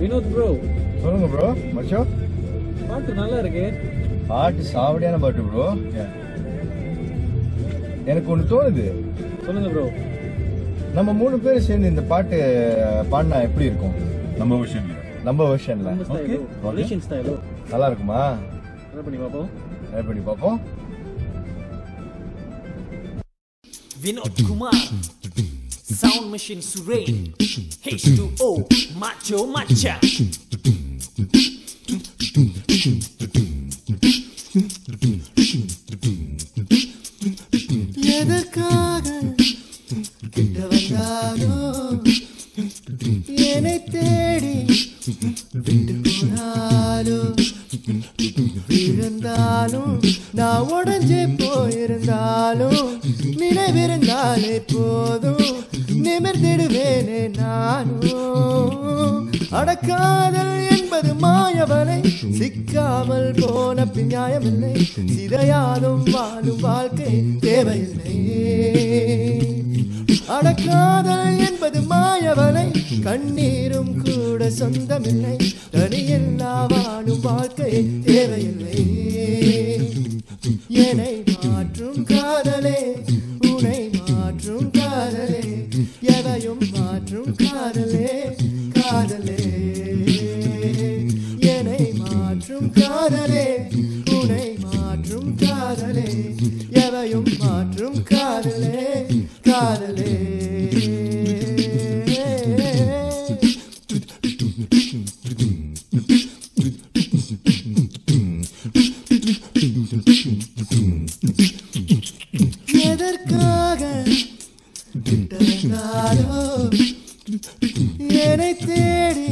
Vinod bro சொல்லுங்க bro மச்சோ பாட்டு நல்லா இருக்கு பாட்டு சாவடியான பாட்டு ப்ரோ எனக்கு ஒன்று தோணுது. சொல்லுங்க ப்ரோ நம்ம மூணு பேரும் சேர்ந்து இந்த பாட்டு பாடினா எப்படி இருக்கும்? நம்ம வெர்ஷன்ல நம்ம ஸ்டைலோ ஸ்டைலோ நல்லா இருக்குமா? ட்ரை பண்ணி பார்ப்போம் ட்ரை பண்ணி பார்ப்போம் Vinod Kumar Sound Machine Suren H2O Macho Macha. எதற்காக? கிட்ட வந்தாலோ என்னை தேடி விட்டு போனாலோ இருந்தாலும் நான் உடஞ்சே போயிருந்தாலும் நினைவிருந்தாலே போதும். நிமிர்ந்திடுவேனே நானும் அடக்காதல் என்பது மாயவனை சிக்காமல் போன பின் நியாயமில்லை. சிதையாதும் வாழும் வாழ்க்கை தேவையில்லை. அடக்காதல் என்பது மாயவனை கண்ணீரும் கூட சொந்தமில்லை. தனியில்லா வாழும் வாழ்க்கை தேவையில்லை. என்னை மாற்றும் காதலே காதலே எதையும் மாற்றும் காதலே காதலே. என்னை மாற்றும் காதலே உனை மாற்றும் காதலே எவையும் என்னை தேடி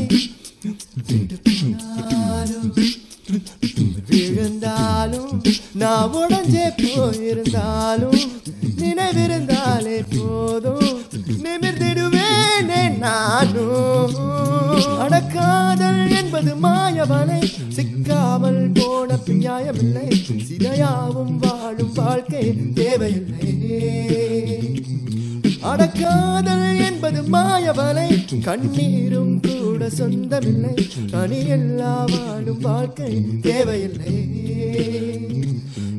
விழுந்தாலும் நான் உடஞ்சே போயிருந்தாலும் நினைவிருந்தாலே போதும். நிமிர்ந்திடுவேனே நானும். அடக்காதல் என்பது மாயவனை சிக்காமல் போன பின் நியாயமில்லை சிதையாவும் வாழும் வாழ்க்கை தேவையில்லை. அடக்காதல் என்பது மாயவலை. கண்ணீரும் கூட சொந்தமில்லை. தனியெல்லா வாழும் வாழ்க்கை தேவையில்லை.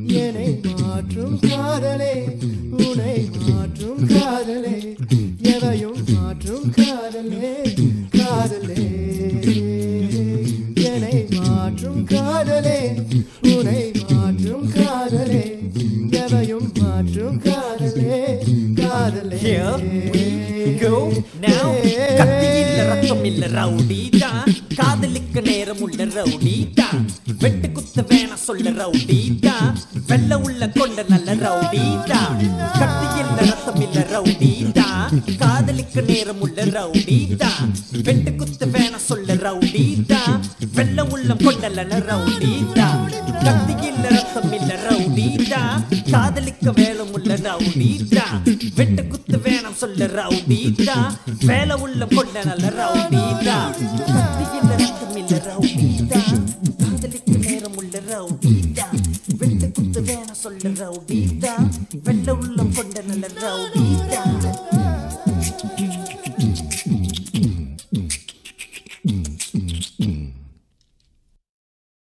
என்னை மாற்றும் காதலே. மாற்றும் காதலே காதலே. We go. Now கத்தி இல்ல ரத்தம் இல்ல ரவுடி தான் காதலிக்க நேரம் உள்ள ரவுடி தான் வெட்டு குத்த வேணாம் சொல்ல ரவுடி தான் வெள்ள உள்ள கொண்ட நல்ல ரவுடி தான் கத்தி இல்ல ரத்தம் இல்ல ரவுடி காதலிக்க நேரம் உள்ள ரவுடி தான் வெட்டு குத்த வேணாம் சொல்ல ரவுடி தான் வெள்ள உள்ள கொண்ட நல்ல ரவுடி தான் கத்தி இல்ல ரத்தம் இல்ல ரவுடி தான் காதலிக்க வேலம் உள்ள ரவுடி தான் வெட்டு குத்து வேணாம் சொல்ல ரவுடி தான் வேலை உள்ள கொண்ட நல்ல ரவுடி தான் கத்தி இல்ல ரத்தம் இல்ல ரவுடி தான் காதலிக்க நேரம் உள்ள ரவுடி தான் வெட்டு குத்து வேணாம் சொல்ல ரவுடி